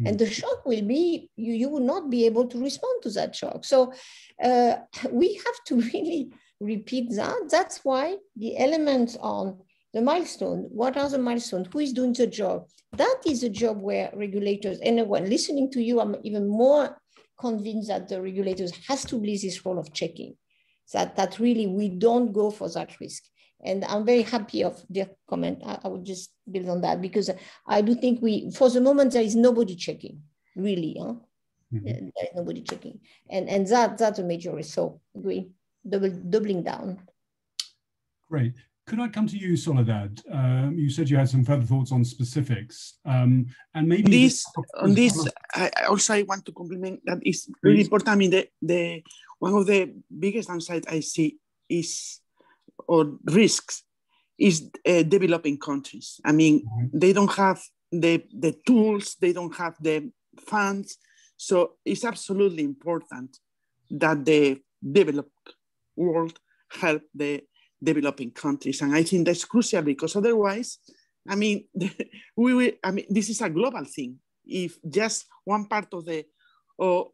Mm. And the shock will be you, you will not be able to respond to that shock. So uh, [LAUGHS] we have to really repeat that. That's why the elements on the milestone, what are the milestones? Who is doing the job? That is a job where regulators, anyone listening to you, I'm even more convinced that the regulators has to play this role of checking, that, that really we don't go for that risk And I'm very happy of their comment. I, I would just build on that because I do think we, for the moment, there is nobody checking, really. Huh? Mm-hmm. There is nobody checking. And, and that, that's a major risk. So agree, double, doubling down. Great. Could I come to you, Soledad? Um, you said you had some further thoughts on specifics, um, and maybe this on this. I also I want to compliment that is really important. I mean, the the one of the biggest downside I see is or risks is uh, developing countries. I mean, mm-hmm. they don't have the the tools, they don't have the funds, so it's absolutely important that the developed world help the developing countries. And I think that's crucial because otherwise, I mean, [LAUGHS] we will, I mean, this is a global thing. If just one part of the of,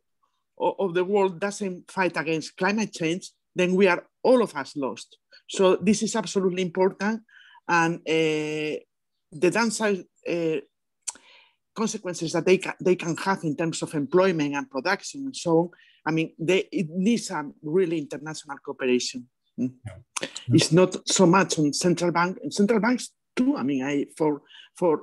of the world doesn't fight against climate change, then we are all of us lost. So this is absolutely important, and uh, the downside uh, consequences that they ca they can have in terms of employment and production and so on. I mean, they, it needs a really international cooperation. Mm. Yeah. It's not so much on central bank and central banks too. I mean, I for for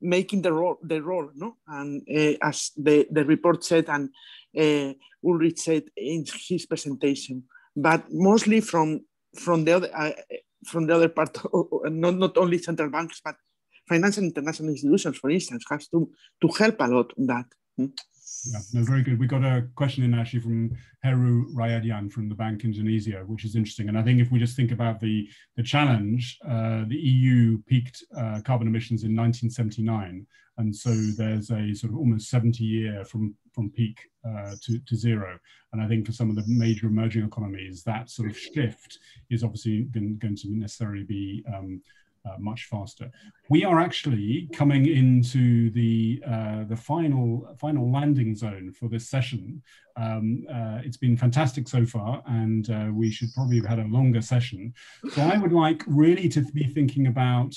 making the role the role, no, and uh, as the the report said and uh, Ulrich said in his presentation, but mostly from from the other uh, from the other part, [LAUGHS] not not only central banks, but financial international institutions, for instance, has to to help a lot on that. Yeah, no, very good. We got a question in actually from Heru Rayadian from the Bank Indonesia, which is interesting. And I think if we just think about the the challenge, uh, the EU peaked uh, carbon emissions in 1979, and so there's a sort of almost 70 year from from peak uh, to to zero. And I think for some of the major emerging economies, that sort of shift is obviously going, going to necessarily be um, uh, much faster. We are actually coming into the uh, the final final landing zone for this session. Um, uh, it's been fantastic so far, and uh, we should probably have had a longer session. So I would like really to be thinking about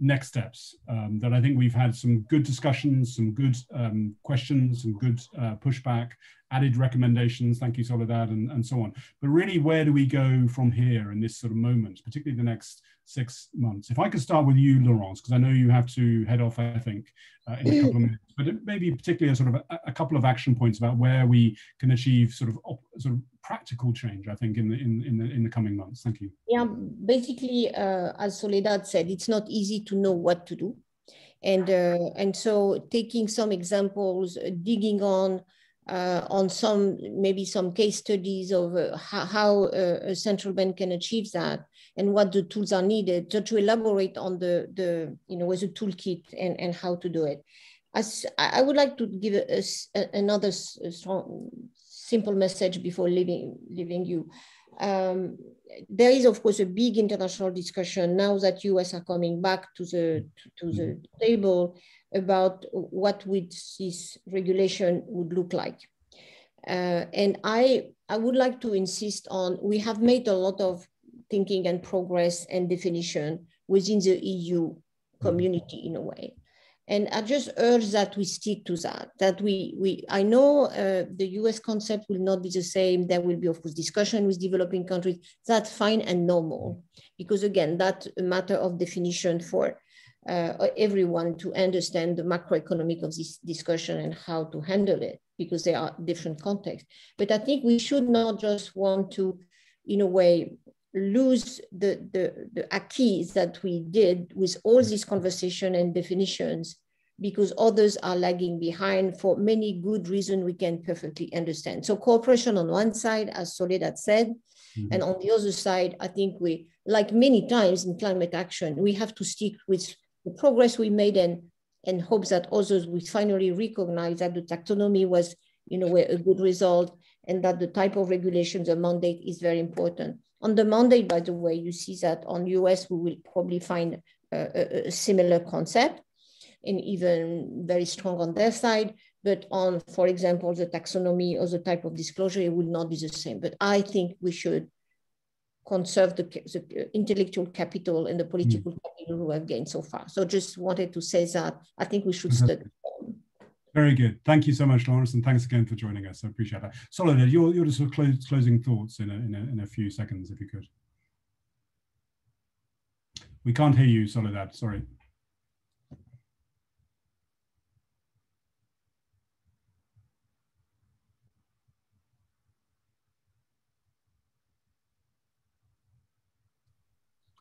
next steps. Um, that I think we've had some good discussions, some good um, questions, some good uh, pushback, added recommendations. Thank you, Soledad, and, and so on. But really, where do we go from here in this sort of moment, particularly the next six months? If I could start with you, Laurence, because I know you have to head off, I think, uh, in a couple of minutes, but maybe particularly a sort of a, a, couple of action points about where we can achieve sort of sort of practical change, I think, in the in, in the in the coming months. Thank you. Yeah, basically, uh, as Soledad said, it's not easy to know what to do. And, uh, and so taking some examples, digging on uh, on some maybe some case studies of uh, how, uh, a central bank can achieve that and what the tools are needed to, to elaborate on the the you know with a toolkit and and how to do it. As i would like to give a, a, another strong simple message before leaving leaving you. Um, there is of course a big international discussion now that us are coming back to the to, to the table about what would this regulation would look like. Uh, and I, I would like to insist on, we have made a lot of thinking and progress and definition within the EU community in a way. And I just urge that we stick to that, that we, we I know uh, the US concept will not be the same. There will be, of course, discussion with developing countries. That's fine and normal, because again, that's a matter of definition for uh, everyone to understand the macroeconomic of this discussion and how to handle it because there are different contexts. But I think we should not just want to, in a way, lose the, the, the acquis that we did with all these conversation and definitions because others are lagging behind for many good reasons we can perfectly understand. So cooperation on one side, as Soledad said, mm-hmm. and on the other side, I think we, like many times in climate action, we have to stick with the progress we made and, and hopes that others will finally recognize that the taxonomy was, you know, a good result and that the type of regulations, the mandate is very important. On the mandate, by the way, you see that on US, we will probably find a, a similar concept and even very strong on their side. But on, for example, the taxonomy or the type of disclosure, it will not be the same. But I think we should conserve the, the intellectual capital and the political mm. capital we have gained so far. So just wanted to say that I think we should study. Very good. Thank you so much, Laurence, and thanks again for joining us. I appreciate that. Soledad, your, your sort of close, closing thoughts in a, in, a, in a few seconds, if you could. We can't hear you, Soledad, sorry.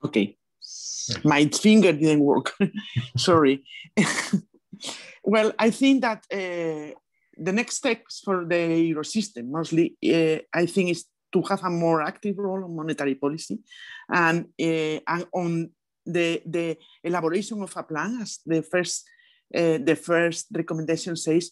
Okay. My finger didn't work. [LAUGHS] Sorry. [LAUGHS] well, I think that uh, the next steps for the Eurosystem, mostly, uh, I think, is to have a more active role on monetary policy and, uh, and on the, the elaboration of a plan, as the first, uh, the first recommendation says,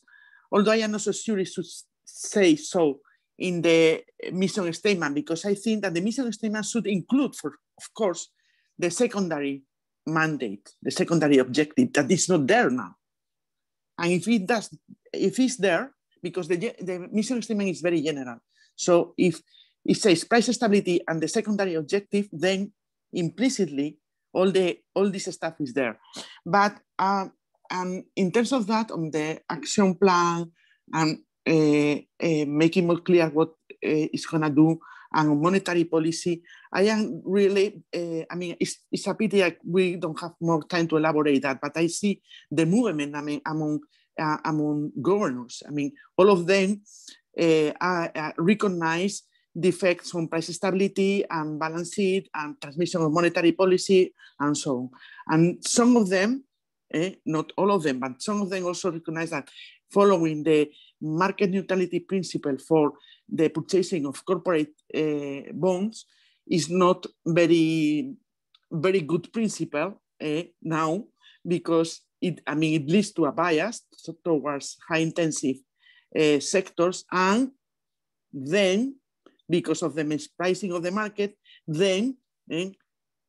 although I am not so sure it should say so in the mission statement, because I think that the mission statement should include, for, of course, the secondary mandate, the secondary objective that is not there now. And if it does, if it's there, because the, the mission statement is very general. So if it says price stability and the secondary objective, then implicitly all the all this stuff is there. But um, and in terms of that, on the action plan and uh, uh, making more clear what uh, it's gonna do and monetary policy, I am really, uh, I mean, it's, it's a pity that we don't have more time to elaborate that, but I see the movement I mean, among, uh, among governors. I mean, all of them uh, recognize the effects on price stability and balance sheet and transmission of monetary policy and so on. And some of them, eh, not all of them, but some of them also recognize that following the market neutrality principle for the purchasing of corporate uh, bonds is not very, very good principle uh, now because it, I mean, it leads to a bias towards high intensive uh, sectors and then because of the mispricing of the market, then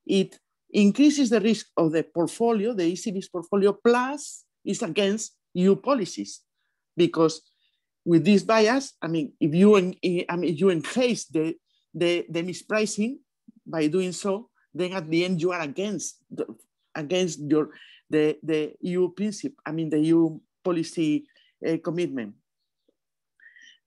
it increases the risk of the portfolio, the ECB's portfolio, plus is against EU policies because with this bias, I mean, if you, I mean, you enhance the, the, the mispricing by doing so, then at the end you are against the, against your the, the EU principle, I mean the EU policy uh, commitment.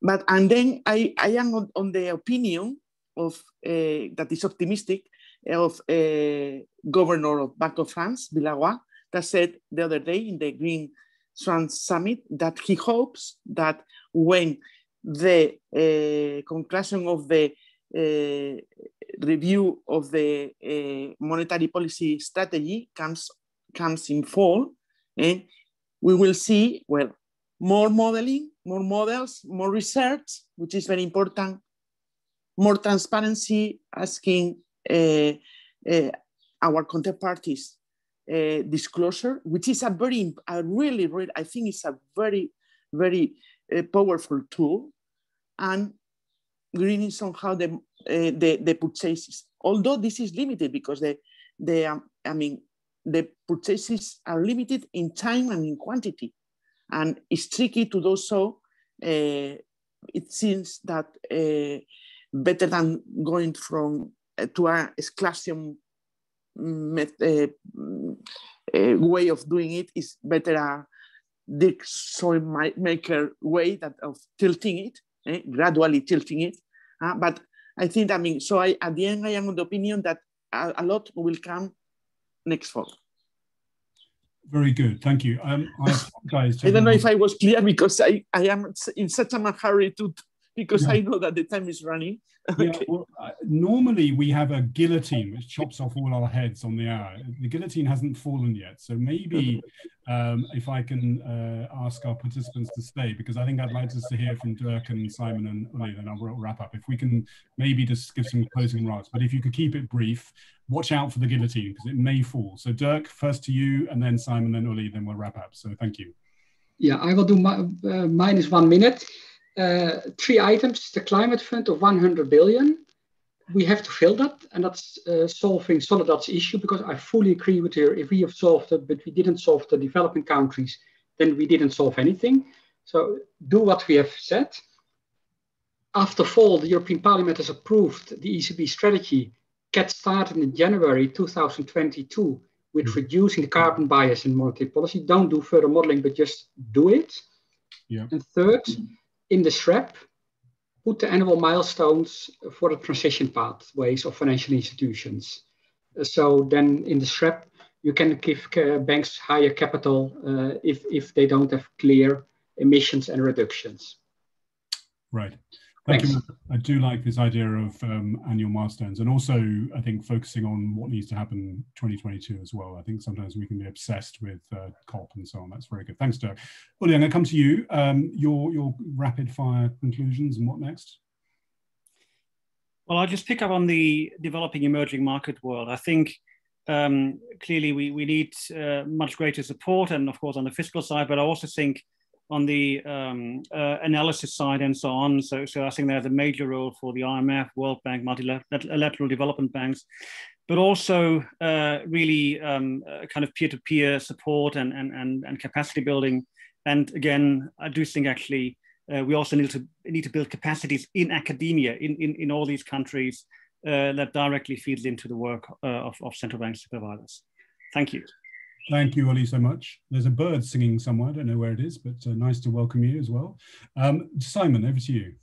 But and then I, I am on, on the opinion of uh, that is optimistic of uh, Governor of Bank of France, Villeroy, that said the other day in the Green Swan Summit that he hopes that when the uh, conclusion of the uh, review of the uh, monetary policy strategy comes, comes in fall, and we will see, well, more modeling, more models, more research, which is very important, more transparency, asking uh, uh, our counterparties uh, disclosure, which is a very, a really, really, I think it's a very, very a powerful tool and greening somehow the, uh, the, the purchases. Although this is limited because the, the um, I mean, the purchases are limited in time and in quantity. And it's tricky to do so. Uh, it seems that uh, better than going from uh, to a exclusion uh, uh, way of doing it is better the soil maker way that of tilting it, eh, gradually tilting it. Uh, but I think, I mean, so I, at the end, I am of the opinion that a, a lot will come next fall. Very good, thank you. Um, I apologize. [LAUGHS] I don't know if I was clear because I, I am in such a hurry to, because yeah. I know that the time is running. Yeah, [LAUGHS] well, uh, normally we have a guillotine which chops off all our heads on the hour. The guillotine hasn't fallen yet, so maybe [LAUGHS] um, if I can uh, ask our participants to stay, because I think I'd like us to hear from Dirk and Simon and Uli, then I'll wrap up. If we can maybe just give some closing remarks, but if you could keep it brief, watch out for the guillotine because it may fall. So Dirk, first to you, and then Simon, then Uli, then we'll wrap up. So thank you. Yeah, I will do my, uh, minus one minute. Uh, three items, the climate fund of 100 billion. We have to fill that, and that's uh, solving Soledad's issue because I fully agree with her. If we have solved it, but we didn't solve the developing countries, then we didn't solve anything. So do what we have said. After fall, the European Parliament has approved the ECB strategy, get started in January 2022 with mm. reducing the carbon bias in monetary policy. Don't do further modeling, but just do it. Yeah. And third, mm in the SREP, put the annual milestones for the transition pathways of financial institutions. So then in the SREP, you can give banks higher capital uh, if, if they don't have clear emissions and reductions. Right. Thank Thanks. you. I do like this idea of um, annual milestones and also I think focusing on what needs to happen 2022 as well. I think sometimes we can be obsessed with uh, COP and so on. That's very good. Thanks, Dirk. Uli, I'm going to come to you. Um, your, your rapid fire conclusions and what next? Well, I'll just pick up on the developing emerging market world. I think um, clearly we, we need uh, much greater support and of course on the fiscal side, but I also think on the um, uh, analysis side and so on. So, so I think there's a major role for the IMF, World Bank, multilateral development banks, but also uh, really um, uh, kind of peer-to-peer support and, and, and, and, capacity building. And again, I do think actually uh, we also need to need to build capacities in academia in, in, in all these countries uh, that directly feeds into the work uh, of, of central bank supervisors. Thank you. Thank you, Uli, so much. There's a bird singing somewhere. I don't know where it is, but uh, nice to welcome you as well. Um, Simon, over to you.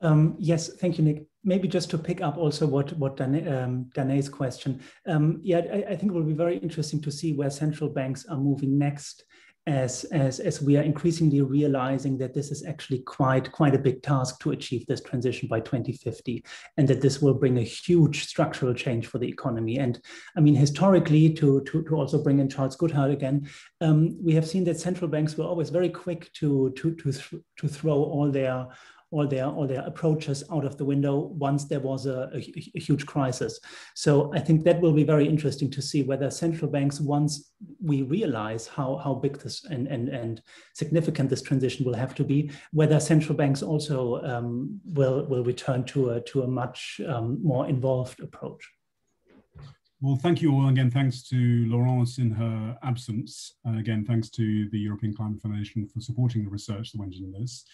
Um, yes, thank you, Nick. Maybe just to pick up also what what Danae, um, Danae's question. Um, yeah, I, I, think it will be very interesting to see where central banks are moving next as, as, as we are increasingly realizing that this is actually quite, quite a big task to achieve this transition by 2050, and that this will bring a huge structural change for the economy. And I mean, historically, to, to, to also bring in Charles Goodhart again, um, we have seen that central banks were always very quick to, to, to, th to throw all their all their all their approaches out of the window once there was a, a, a, huge crisis. So I think that will be very interesting to see whether central banks, once we realize how how big this and and and significant this transition will have to be, whether central banks also um, will will return to a to a much um, more involved approach. Well, thank you all again. Thanks to Laurence in her absence. Again, thanks to the European Climate Foundation for supporting the research that went into this.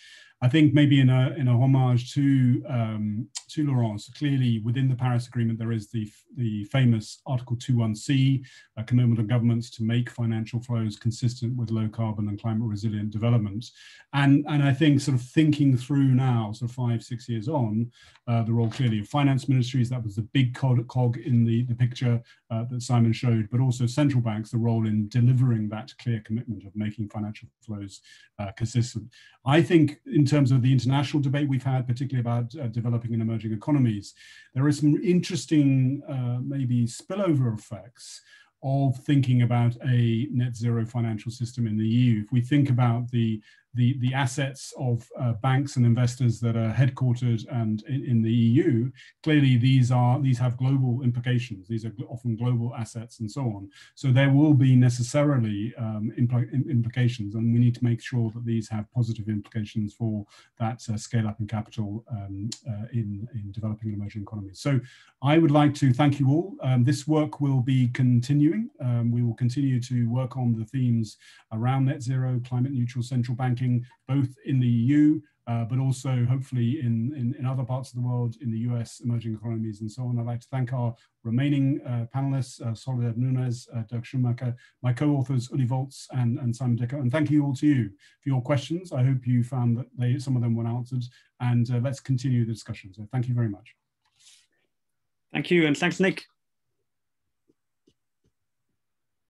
I think maybe in a in a homage to um, to Laurence, clearly within the Paris Agreement there is the the famous Article 21C, a commitment of governments to make financial flows consistent with low carbon and climate resilient development, and and I think sort of thinking through now, sort of five six years on, uh, the role clearly of finance ministries that was the big cog, cog in the the picture uh, that Simon showed, but also central banks the role in delivering that clear commitment of making financial flows uh, consistent. I think in terms of the international debate we've had, particularly about uh, developing and emerging economies, there are some interesting uh, maybe spillover effects of thinking about a net zero financial system in the EU. If we think about the the, the assets of uh, banks and investors that are headquartered and in, in, the EU, clearly these are these have global implications. These are often global assets and so on. So there will be necessarily um, impl implications, and we need to make sure that these have positive implications for that uh, scale up in capital um, uh, in in developing and emerging economies. So I would like to thank you all. Um, this work will be continuing. Um, we will continue to work on the themes around net zero, climate neutral central banking both in the EU, uh, but also hopefully in, in, in, other parts of the world, in the US, emerging economies, and so on. I'd like to thank our remaining uh, panelists, uh, Soledad Nuñez, uh, Dirk Schoenmaker, my co-authors, Uli Volz and, and Simon Dikau, and thank you all to you for your questions. I hope you found that they, some of them were answered, and uh, let's continue the discussion. So thank you very much. Thank you, and thanks, Nick.